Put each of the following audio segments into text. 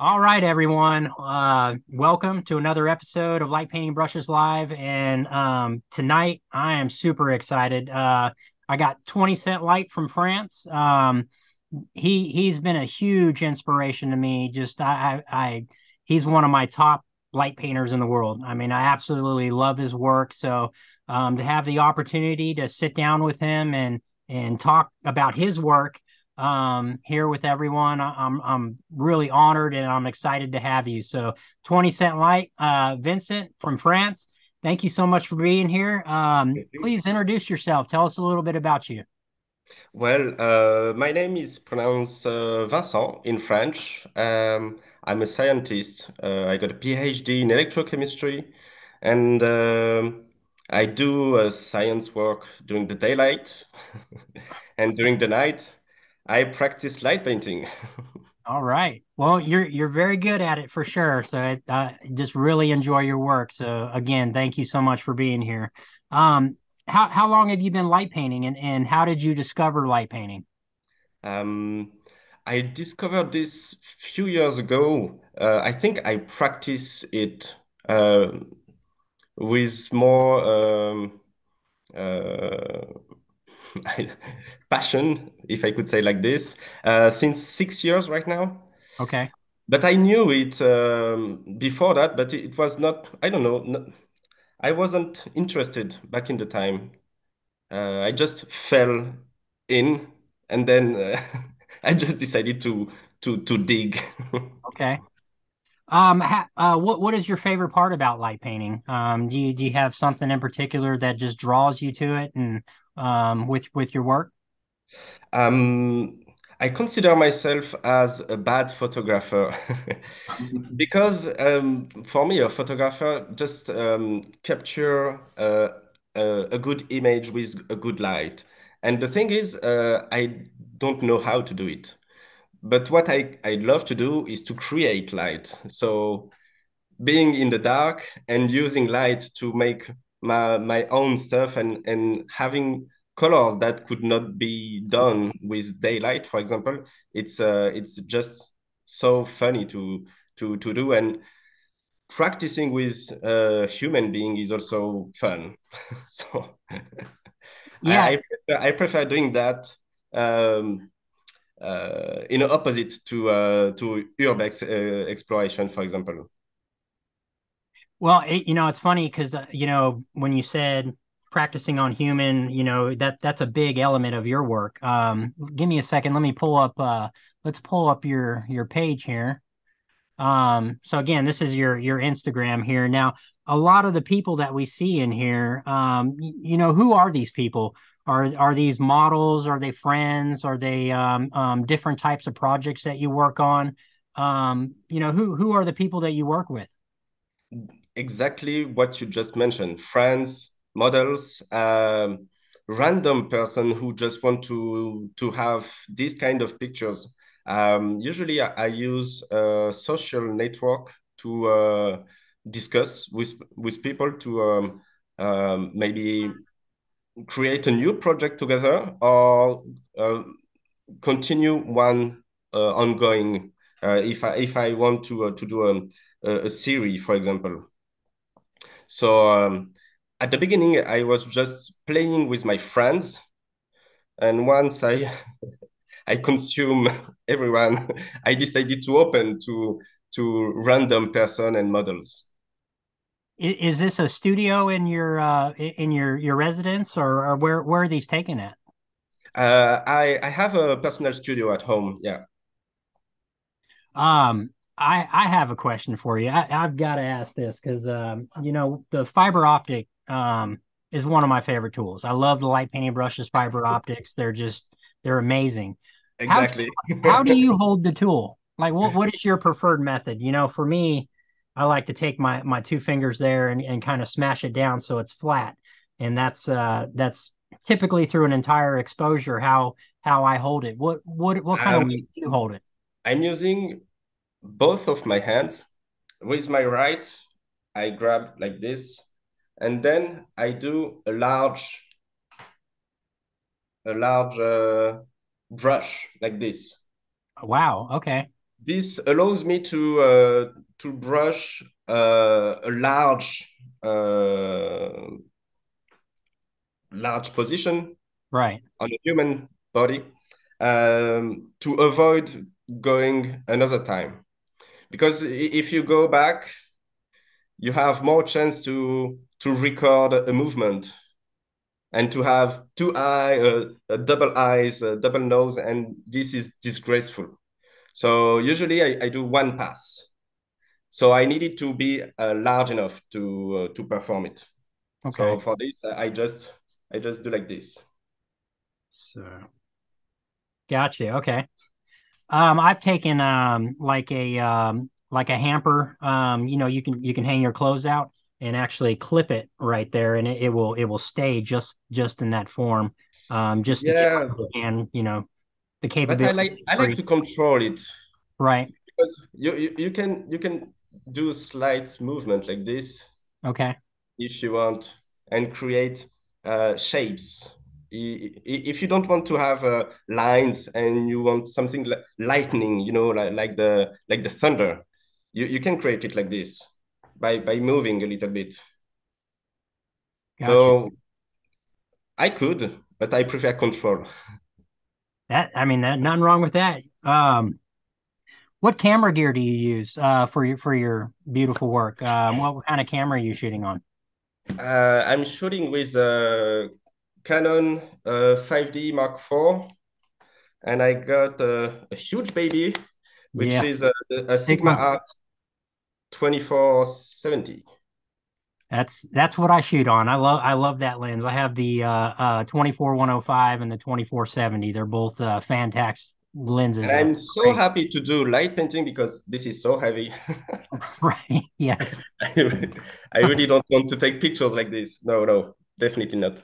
All right, everyone. Uh, welcome to another episode of Light Painting Brushes Live. And um, tonight, I am super excited. Uh, I got 20 Cent Light from France. Um, he he's been a huge inspiration to me. Just I, I, I he's one of my top light painters in the world. I mean, I absolutely love his work. So um, to have the opportunity to sit down with him and and talk about his work um, here with everyone. I'm I'm really honored and I'm excited to have you. So 20 Cent Light, uh, Vincent from France. Thank you so much for being here. Um, please introduce yourself. Tell us a little bit about you. Well, uh, my name is pronounced uh, Vincent in French. Um, I'm a scientist. Uh, I got a PhD in electrochemistry, and um, I do uh, science work during the daylight, and during the night, I practice light painting. All right. Well, you're you're very good at it for sure. So I, I just really enjoy your work. So again, thank you so much for being here. Um, how how long have you been light painting, and and how did you discover light painting? Um, I discovered this few years ago. Uh, I think I practice it uh, with more um, uh, passion, if I could say like this, uh, since six years right now. Okay. But I knew it um, before that, but it was not, I don't know, not, I wasn't interested back in the time. Uh, I just fell in and then uh, I just decided to to to dig. Okay. Um, ha, uh, what what is your favorite part about light painting? Um, do you do you have something in particular that just draws you to it and um with with your work? Um, I consider myself as a bad photographer because um, for me, a photographer just um, capture uh, a, a good image with a good light. And the thing is, uh, I don't know how to do it. But what I, I love to do is to create light. So being in the dark and using light to make my my own stuff and and having colors that could not be done with daylight for example it's uh it's just so funny to to to do. And practicing with a human being is also fun. So Yeah, I, I prefer, I prefer doing that um uh, in opposite to uh, to urbex uh, exploration, for example. Well, it, you know, it's funny because uh, you know when you said practicing on human, you know that that's a big element of your work. Um, give me a second. Let me pull up. Uh, let's pull up your your page here. Um, so again, this is your your Instagram here. Now, a lot of the people that we see in here, um, y- you know, who are these people? Are are these models? Are they friends? Are they um, um, different types of projects that you work on? Um, you know, who who are the people that you work with? Exactly what you just mentioned: friends, models, um, random person who just want to to have these kind of pictures. Um, usually, I, I use a social network to uh, discuss with with people to um, um, maybe create a new project together or uh, continue one uh, ongoing. Uh, if I if I want to uh, to do a, a a series, for example. So um, at the beginning, I was just playing with my friends, and once I I consume everyone, I decided to open to to random person and models. Is this a studio in your uh in your your residence or, or where where are these taken at? Uh, I I have a personal studio at home. Yeah, Um, I I have a question for you. I, I've got to ask this because um, you know, the fiber optic um is one of my favorite tools. I love the light painting brushes, fiber optics. They're just they're amazing. Exactly. how do you hold the tool? Like what what is your preferred method? You know, for me, I like to take my my two fingers there and, and kind of smash it down so it's flat. And that's uh that's typically through an entire exposure how how I hold it. What what what kind of way Um, do you hold it? I'm using both of my hands. With my right, I grab like this, and then I do a large a large uh, brush like this. Wow, okay. this allows me to uh, to brush uh, a large uh, large position right on a human body um, to avoid going another time because if you go back you have more chance to to record a movement and to have two eye uh, double eyes double nose and this is disgraceful. So usually I, I do one pass. So i needed to be uh, large enough to uh, to perform it. Okay. so for this i just i just do like this. So gotcha. Okay um i've taken um like a um like a hamper um you know you can you can hang your clothes out and actually clip it right there and it, it will it will stay just just in that form um just yeah. and you know the capability but i like i like to control it. Right. Because you, you you can you can do slight movement like this okay. if you want and create uh shapes if you don't want to have uh, lines and you want something like lightning you know like, like the like the thunder you, you can create it like this by by moving a little bit. Gotcha. So I could, but I prefer control. That I mean, that, nothing wrong with that. Um, what camera gear do you use uh, for your for your beautiful work? Um, what kind of camera are you shooting on? Uh, I'm shooting with a Canon uh, 5D Mark IV, and I got a, a huge baby, which yeah. is a, a Sigma, Sigma Art 2470 that's that's what i shoot on. I love i love that lens. I have the uh uh 24105 and the 2470 they're both uh fantastic lenses. And i'm so great. happy to do light painting because this is so heavy. Right yes. I, I really don't want to take pictures like this. No no definitely not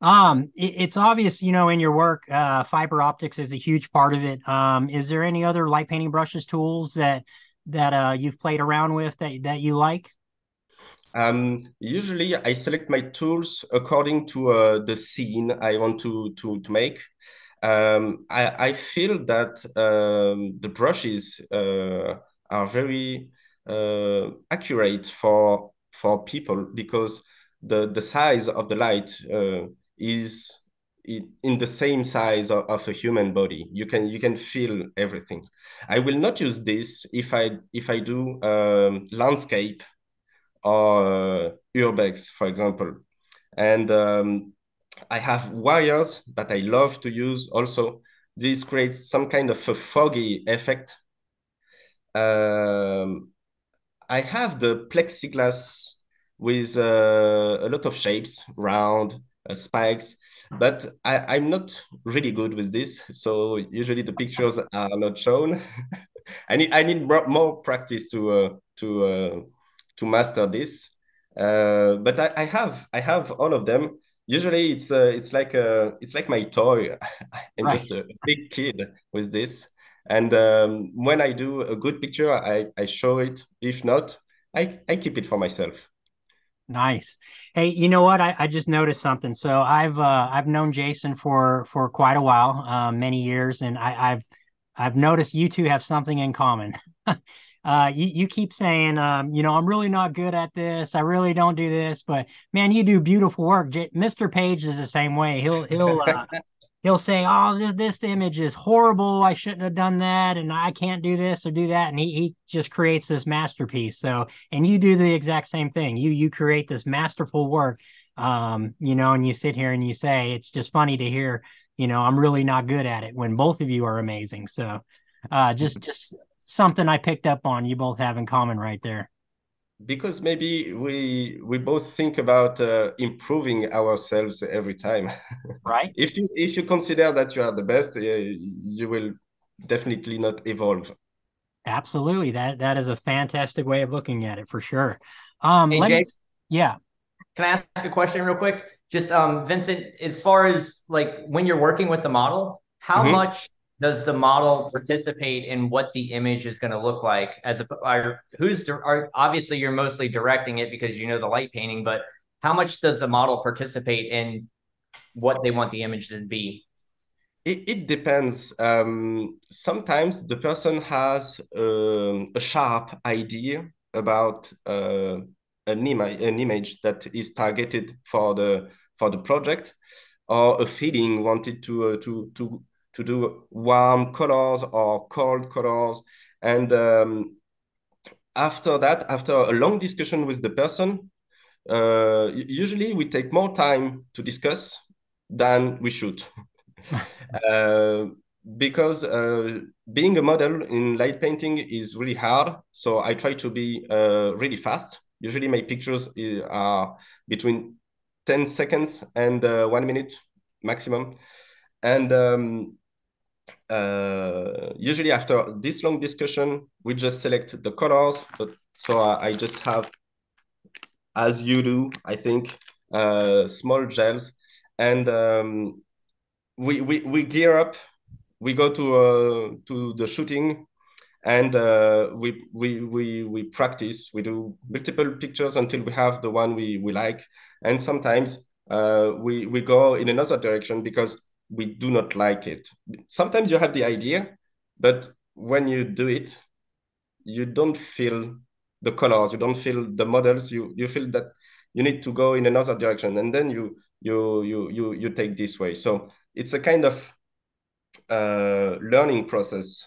um, it, it's obvious, you know, in your work, uh, fiber optics is a huge part of it. Um, is there any other light painting brushes tools that that uh, you've played around with that that you like? Um, usually, I select my tools according to uh, the scene I want to to to make. Um, I, I feel that um, the brushes uh, are very uh, accurate for for people because the the size of the light uh, is in the same size of, a human body. You can you can feel everything. I will not use this if I if I do um, landscape or uh, urbex, for example. And um, I have wires that I love to use also. This creates some kind of a foggy effect. Um, I have the plexiglass with uh, a lot of shapes, round, spikes, but I, I'm not really good with this. So usually the pictures are not shown. I need I need more practice to uh, to uh, to master this. Uh, but I, I have I have all of them. Usually it's uh, it's like a it's like my toy. I'm right. just a big kid with this. And um, when I do a good picture, I, I show it. If not, I, I keep it for myself. Nice. Hey, you know what? I, I just noticed something. So I've uh, I've known Jason for for quite a while, uh, many years, and I, I've I've noticed you two have something in common. uh, you you keep saying, um, you know, I'm really not good at this. I really don't do this, but man, you do beautiful work. J- Mr. Page is the same way. He'll he'll uh, he'll say, "Oh, this, this image is horrible. I shouldn't have done that, and I can't do this or do that." And he he just creates this masterpiece. So, and you do the exact same thing. You you create this masterful work, um, you know, and you sit here and you say, "It's just funny to hear." You know, I'm really not good at it when both of you are amazing. So, uh, just just something I picked up on. You both have in common right there because maybe we we both think about uh, improving ourselves every time. Right. If you if you consider that you are the best uh, you will definitely not evolve. Absolutely. That that is a fantastic way of looking at it for sure. Um hey, Jay, yeah. Can i ask a question real quick? Just um vincent as far as like when you're working with the model how mm-hmm. much does the model participate in what the image is going to look like as a are, who's are, obviously you're mostly directing it because you know the light painting but how much does the model participate in what they want the image to be it, it depends. Um, sometimes the person has um, a sharp idea about uh, an, image, an image that is targeted for the for the project, or a feeling wanted to uh, to to to do warm colors or cold colors, and um, after that, after a long discussion with the person, uh, usually we take more time to discuss than we should. uh, because uh, being a model in light painting is really hard. So I try to be uh, really fast. Usually my pictures uh, are between 10 seconds and uh, one minute maximum. And um, uh, usually after this long discussion, we just select the colors. But so I just have, as you do, I think, uh, small gels. And um, we, we, we gear up, we go to, uh, to the shooting and uh, we, we, we, we practice, we do multiple pictures until we have the one we, we like. And sometimes uh, we, we go in another direction because we do not like it. Sometimes you have the idea, but when you do it, you don't feel the colors, you don't feel the models, you, you feel that you need to go in another direction. And then you, you, you, you, you take this way. So it's a kind of uh, learning process,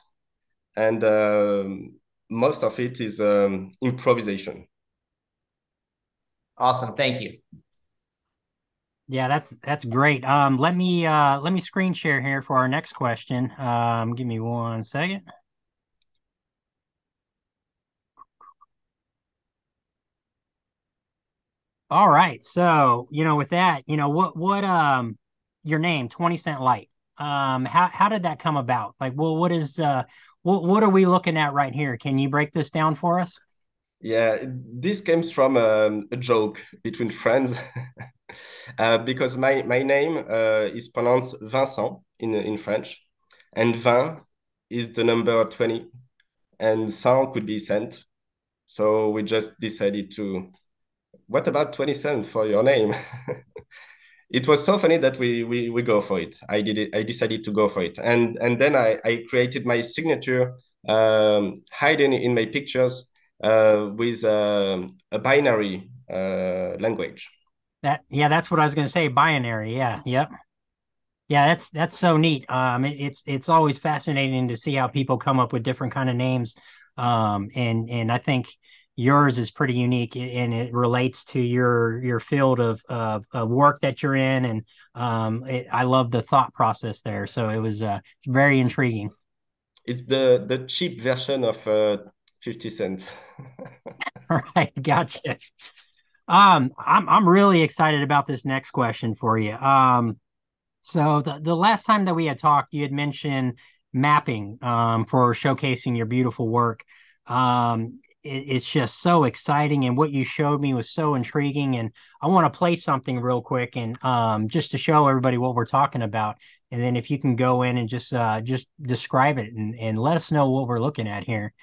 and uh, most of it is um, improvisation. Awesome, thank you. Yeah, that's that's great. Um, let me uh, let me screen share here for our next question. Um, give me one second. All right, so you know, with that, you know, what what um your name, 20 Cent Light. Um, how how did that come about? Like, well, what is uh, what what are we looking at right here? Can you break this down for us? Yeah, this comes from um, a joke between friends, uh, because my my name uh, is pronounced Vincent in in French, and Vin is the number twenty, and cent could be cent, so we just decided to. What about twenty cent for your name? it was so funny that we we we go for it. I did it. I decided to go for it, and and then I I created my signature um, hiding in my pictures uh, with um, a binary uh, language. That yeah, that's what I was going to say. Binary. Yeah. Yep. Yeah, that's that's so neat. Um, it, it's it's always fascinating to see how people come up with different kind of names. Um, and and I think yours is pretty unique and it relates to your your field of, of, of work that you're in and um, it, i love the thought process there so it was uh, very intriguing it's the the cheap version of uh, 50 cent all right gotcha um i'm i'm really excited about this next question for you. Um so the, the last time that we had talked you had mentioned mapping um, for showcasing your beautiful work. Um, it, it's just so exciting and what you showed me was so intriguing and i want to play something real quick and um, just to show everybody what we're talking about. And then if you can go in and just uh, just describe it and, and let us know what we're looking at here.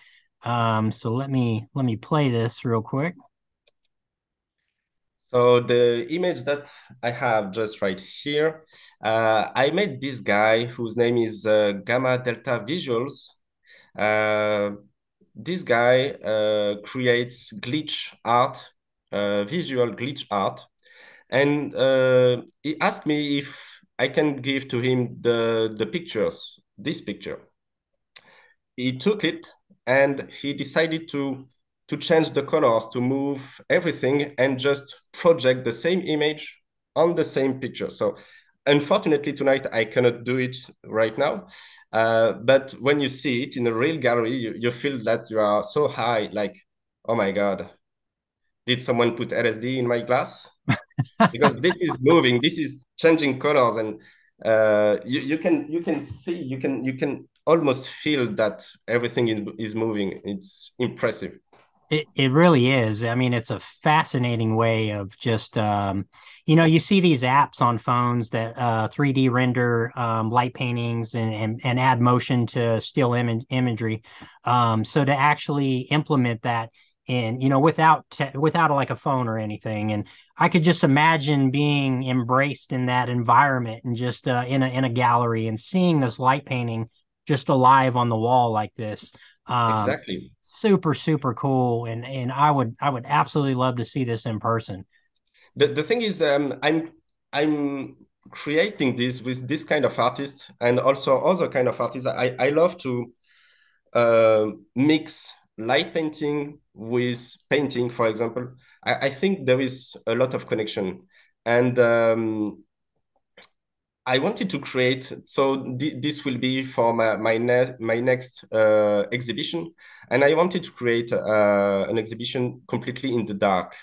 Um, so let me let me play this real quick so the image that I have just right here, uh, I made this guy whose name is uh, Gamma Delta Visuals. Uh, this guy uh, creates glitch art, uh, visual glitch art, and uh, he asked me if I can give to him the the pictures, this picture. He took it and he decided to to change the colors, to move everything, and just project the same image on the same picture. So unfortunately tonight I cannot do it right now. Uh, but when you see it in a real gallery, you, you feel that you are so high, like, oh my God, did someone put LSD in my glass? because this is moving, this is changing colors, and uh, you, you can you can see, you can you can almost feel that everything is, is moving. It's impressive. It, it really is. I mean, it's a fascinating way of just, um, you know, you see these apps on phones that uh, 3D render um, light paintings and, and, and add motion to still Im- imagery. Um, so to actually implement that and you know without te- without like a phone or anything and i could just imagine being embraced in that environment and just uh, in a in a gallery and seeing this light painting just alive on the wall like this um, exactly. super super cool and and i would i would absolutely love to see this in person. The, the thing is um i'm i'm creating this with this kind of artist and also other kind of artists. I i love to uh, mix light painting with painting, for example, I, I think there is a lot of connection. And um, I wanted to create, so th this will be for my, my, ne my next uh, exhibition. And I wanted to create uh, an exhibition completely in the dark,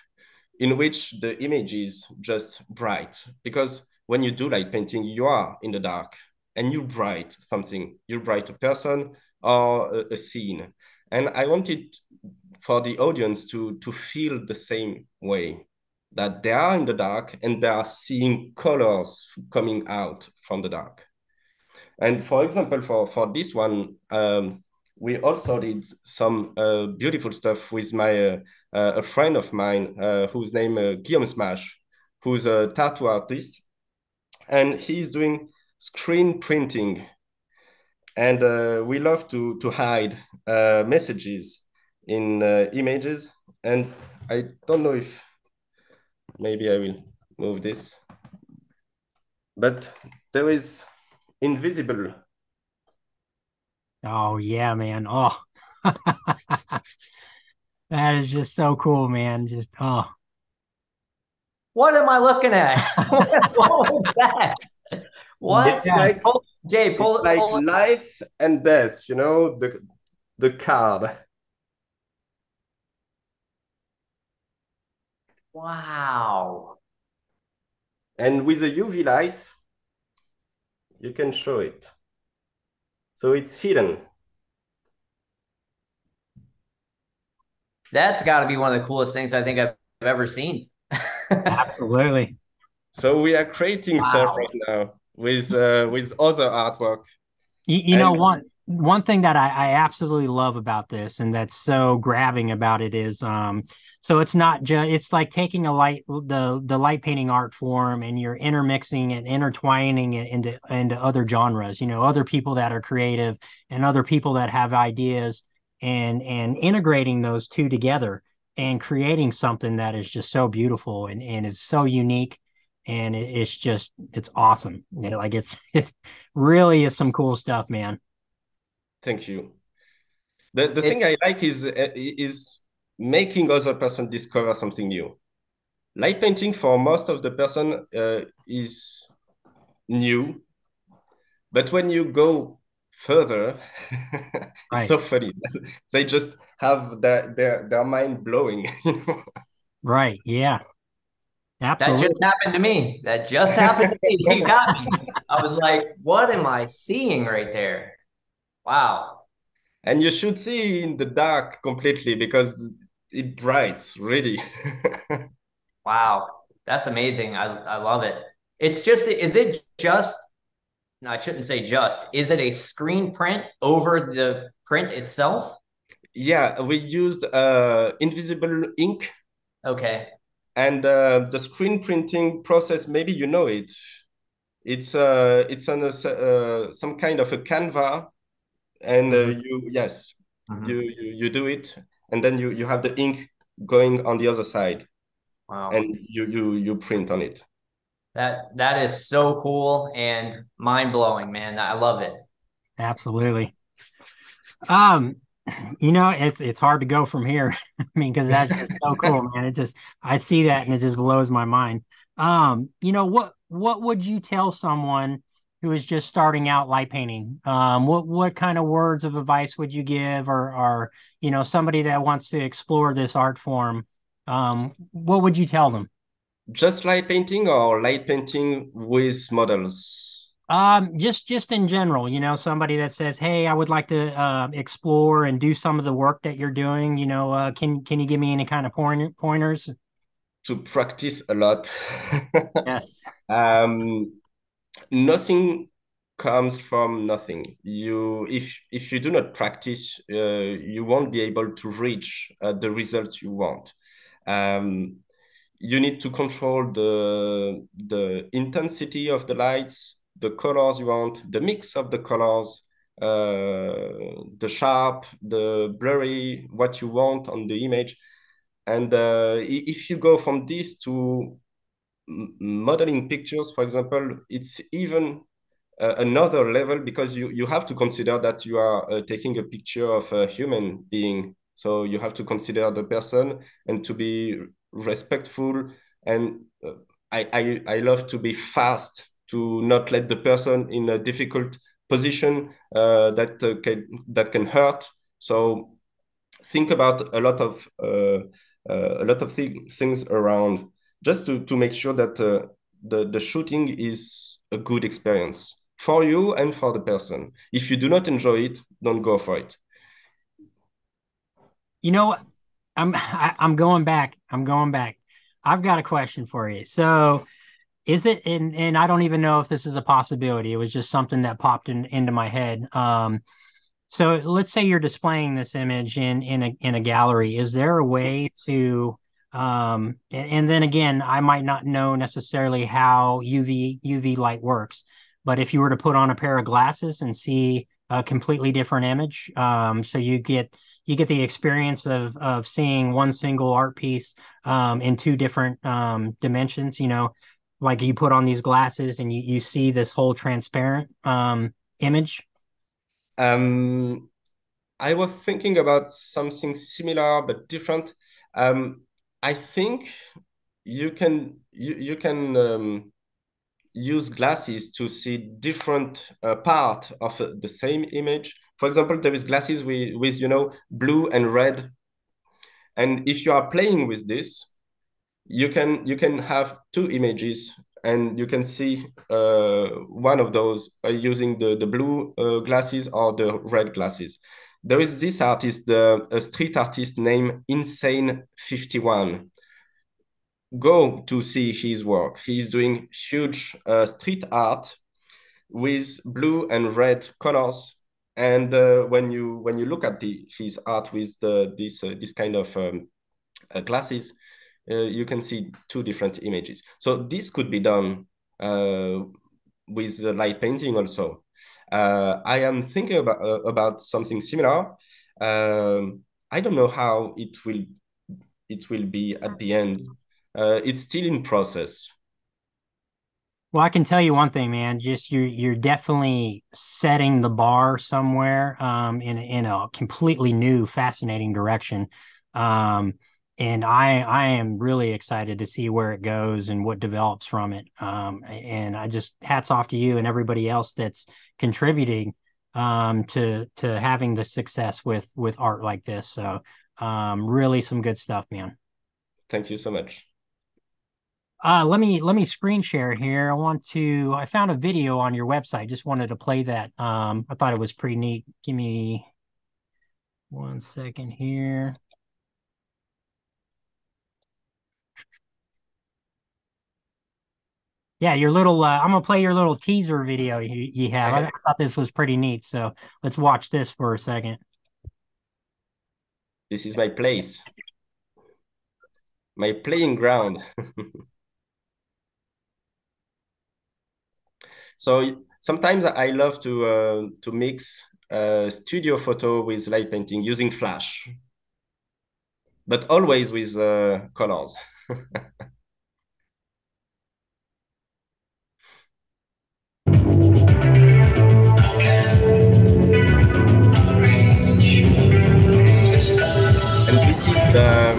in which the image is just bright. Because when you do light painting, you are in the dark and you bright something. You bright a person or a, a scene. And I wanted for the audience to to feel the same way that they are in the dark and they are seeing colors coming out from the dark. And for example, for for this one, um, we also did some uh, beautiful stuff with my uh, uh, a friend of mine uh, whose name uh, Guillaume Smash, who's a tattoo artist, and he's doing screen printing. And uh, we love to to hide messages in images. And I don't know if maybe I will move this, but there is invisible. Oh yeah, man. Oh, that is just so cool, man. Just, oh. What am I looking at? what was that? What? Like, Jay, pull it. Like pull life and death, you know, the the card. Wow. And with a UV light, you can show it. So it's hidden. That's got to be one of the coolest things I think I've ever seen. Absolutely. So we are creating wow. stuff right now with uh, with other artwork. You, you and, know, one one thing that I, I absolutely love about this and that's so grabbing about it is um so it's not just it's like taking a light the the light painting art form and you're intermixing and intertwining it into into other genres you know other people that are creative and other people that have ideas and and integrating those two together and creating something that is just so beautiful and and is so unique and it, it's just it's awesome. You know, like it's it really is some cool stuff man Thank you. The the it, thing I like is uh, is making other person discover something new. Light painting for most of the person uh, is new, but when you go further, it's so funny. they just have their their their mind blowing. right. Yeah. Absolutely. That just happened to me. That just happened to me. You got me. I was like, what am I seeing right there? Wow. And you should see in the dark completely because it brights really. wow. That's amazing. I, I love it. It's just, is it just, no, I shouldn't say just, is it a screen print over the print itself? Yeah, we used uh, invisible ink. Okay. And uh, the screen printing process, maybe you know it. It's uh, it's on a, uh, some kind of a Canva and uh, mm-hmm. you yes mm-hmm. you, you you do it and then you you have the ink going on the other side. Wow. And you you you print on it. That that is so cool and mind-blowing man. I love it. Absolutely. Um you know it's it's hard to go from here. I mean because that's just so cool man. It just i see that and it just blows my mind. Um you know what what would you tell someone who is just starting out light painting. Um, what what kind of words of advice would you give or or you know somebody that wants to explore this art form? Um, what would you tell them? Just light painting or light painting with models? Um just just in general you know somebody that says hey i would like to uh, explore and do some of the work that you're doing you know uh, can can you give me any kind of point, pointers? To practice a lot. Yes. Um nothing comes from nothing. You, if if you do not practice, uh, you won't be able to reach uh, the results you want. Um, you need to control the the intensity of the lights, the colors you want, the mix of the colors, uh, the sharp, the blurry, what you want on the image. And uh, if you go from this to modeling pictures, for example, it's even uh, another level because you, you have to consider that you are uh, taking a picture of a human being. So you have to consider the person and to be respectful. And uh, I, I, I love to be fast, to not let the person in a difficult position uh, that uh, can that can hurt. So think about a lot of uh, a lot of th things around just to to make sure that the the shooting is a good experience for you and for the person. If you do not enjoy it, don't go for it. You know, I'm I, am i am going back. I'm going back. I've got a question for you. So, is it and and I don't even know if this is a possibility. It was just something that popped in, into my head. Um, so let's say you're displaying this image in in a in a gallery. Is there a way to um, and, and then again, I might not know necessarily how UV UV light works. But if you were to put on a pair of glasses and see a completely different image, um, so you get you get the experience of of seeing one single art piece um, in two different um, dimensions. You know, like you put on these glasses and you you see this whole transparent um, image. Um, I was thinking about something similar but different. Um, I think you can you you can um, use glasses to see different uh, part of uh, the same image. For example, there is glasses with, with, you know, blue and red. And if you are playing with this, you can you can have two images and you can see uh, one of those uh, using the, the blue uh, glasses or the red glasses. There is this artist, the, a street artist named Insane 51 go to see his work. He's doing huge uh, street art with blue and red colors. And uh, when you when you look at the his art with the this uh, this kind of um, uh, glasses, uh, you can see two different images. So this could be done uh, with light painting also. I am thinking about about something similar. Um, I don't know how it will it will be at the end uh, it's still in process. Well, I can tell you one thing, man. Just you're you're definitely setting the bar somewhere um, in in a completely new, fascinating direction. Um, and I I am really excited to see where it goes and what develops from it. Um, and I just hats off to you and everybody else that's contributing um, to to having the success with with art like this. So um, really some good stuff, man. Thank you so much. Uh, let me let me screen share here. I want to. I found a video on your website. Just wanted to play that. Um, I thought it was pretty neat. Give me one second here. Yeah, your little. Uh, I'm gonna play your little teaser video you, you have. I, I thought this was pretty neat. So let's watch this for a second. This is my place, my playing ground. So sometimes I love to uh, to mix uh, studio photo with light painting using flash, but always with uh, colors. this is the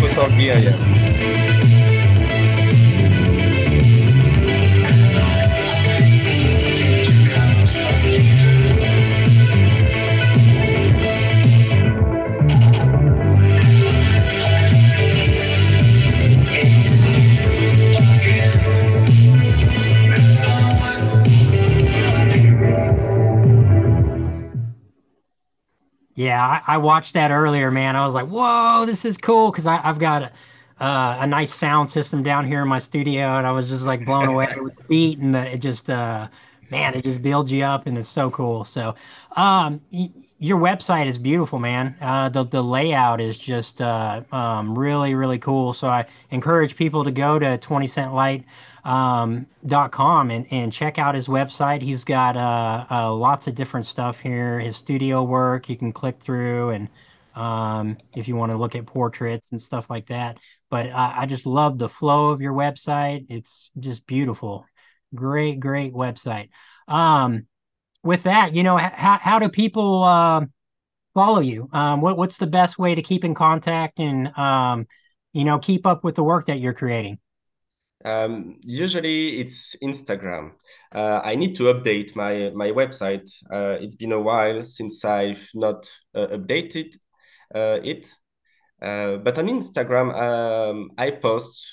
photo gear. I, I, watched that earlier, man. I was like, "Whoa, this is cool!" Because I've got a, uh, a nice sound system down here in my studio, and I was just like blown away with the beat and the, it just uh, man, it just builds you up, and it's so cool. So, um, your website is beautiful, man. Uh, the the layout is just uh, um, really really cool. So I encourage people to go to 20centlight.com um, and and check out his website. He's got uh, uh, lots of different stuff here. His studio work you can click through, and um, if you want to look at portraits and stuff like that. But I, I just love the flow of your website. It's just beautiful. Great, great website. Um, with that, you know, how how do people uh, follow you? Um, what what's the best way to keep in contact and um, you know keep up with the work that you're creating? Um, usually it's Instagram. Uh, I need to update my my website. Uh, it's been a while since I've not uh, updated uh, it. Uh, but on Instagram, um, I post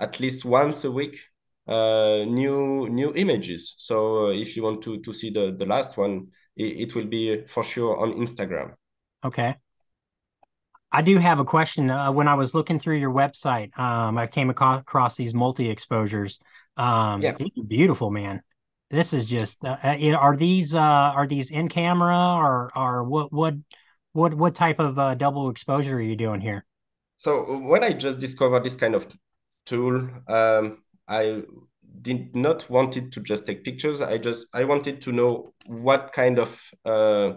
at least once a week uh, new new images. So if you want to to see the the last one, it, it will be for sure on Instagram. Okay. I do have a question. Uh, when I was looking through your website, um, I came across these multi exposures. Um, yeah. beautiful, man. This is just. Uh, uh are these uh, are these in camera or or what what what what type of uh, double exposure are you doing here? So when I just discovered this kind of tool, um, I did not wanted to just take pictures. I just I wanted to know what kind of uh,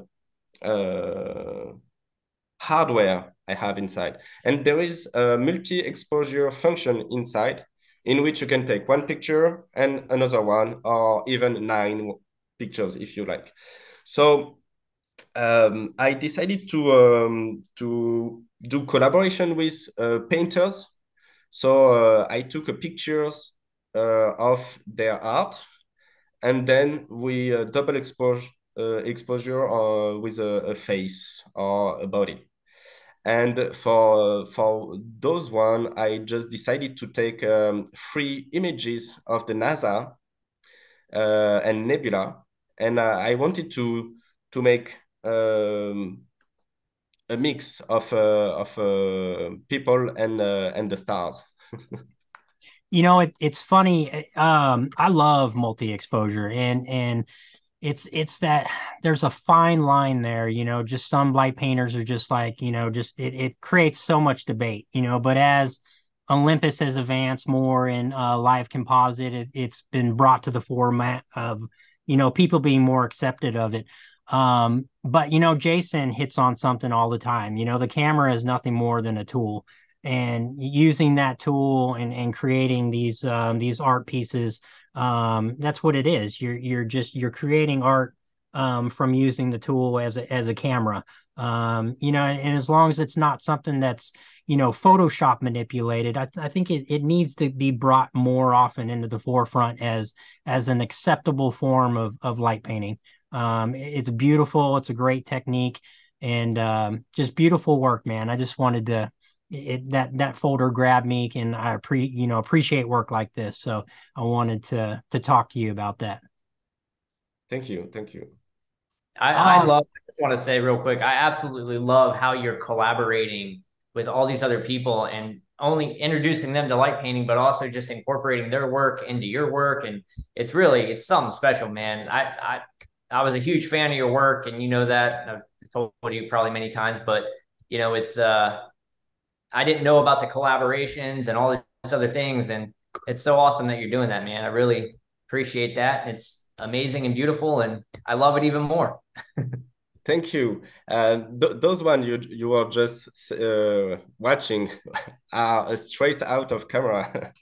uh, hardware I have inside. And there is a multi-exposure function inside in which you can take one picture and another one, or even nine pictures if you like. So um, I decided to um, to do collaboration with uh, painters. So uh, I took a pictures uh, of their art, and then we uh, double expose uh, exposure with a, a face or a body. And for for those one, I just decided to take um, three images of the NASA uh, and Nebula, and uh, I wanted to to make um, a mix of uh, of people and and the stars. you know it, it's funny um i love multi-exposure and and it's it's that there's a fine line there you know just some light painters are just like you know just it, it creates so much debate you know but as olympus has advanced more in uh, live composite it, it's been brought to the format of you know people being more accepted of it. Um but you know jason hits on something all the time you know the camera is nothing more than a tool. And using that tool and, and creating these um, these art pieces um, that's what it is. You're you're just you're creating art um, from using the tool as a, as a camera. Um, you know and as long as it's not something that's you know photoshop manipulated i, I think it, it needs to be brought more often into the forefront as as an acceptable form of of light painting. Um, it's beautiful. It's a great technique. And um, just beautiful work man. I just wanted to it that that folder grabbed me and I pre you know appreciate work like this. So I wanted to to talk to you about that. Thank you. Thank you. I, I um, love I just want to say real quick, I absolutely love how you're collaborating with all these other people and only introducing them to light painting, but also just incorporating their work into your work. And it's really it's something special, man. I I I was a huge fan of your work and you know that I've told you probably many times, but you know, it's uh I didn't know about the collaborations and all these other things. And it's so awesome that you're doing that, man. I really appreciate that. It's amazing and beautiful, and I love it even more. Thank you. Uh, th those one you you are just uh, watching are straight out of camera.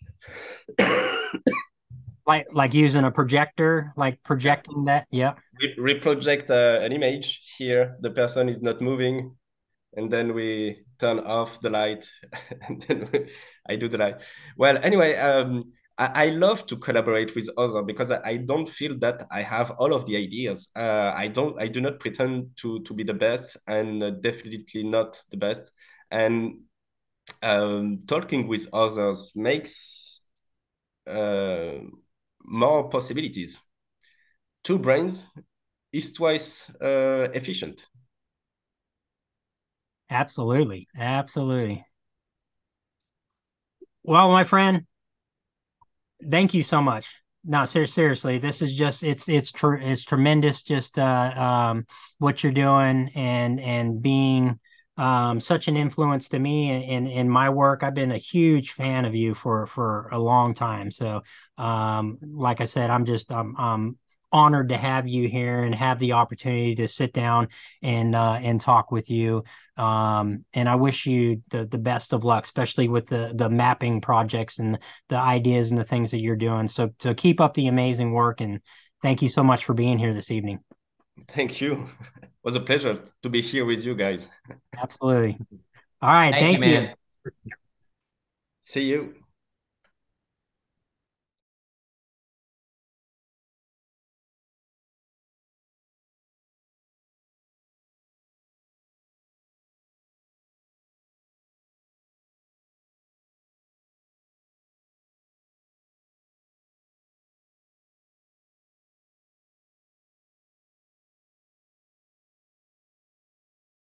like like using a projector, like projecting that. Yeah. We, we project uh, an image here. The person is not moving, and then we turn off the light and then I do the light. Well, anyway, um, I, I, love to collaborate with others because I, I, don't feel that I have all of the ideas. Uh, I don't. I do not pretend to to be the best, and uh, definitely not the best. And um, talking with others makes uh, more possibilities. Two brains is twice uh, efficient. Absolutely. Absolutely. Well, my friend, thank you so much. No, ser- seriously, this is just it's it's tr- it's tremendous. Just uh, um, what you're doing and and being um, such an influence to me in, in, in my work. I've been a huge fan of you for for a long time. So, um, like I said, I'm just I'm, I'm honored to have you here and have the opportunity to sit down and uh, and talk with you. Um, and I wish you the the best of luck, especially with the the mapping projects and the ideas and the things that you're doing. So to keep up the amazing work and thank you so much for being here this evening. Thank you. It was a pleasure to be here with you guys. Absolutely. All right. Thank, thank you. you. See you.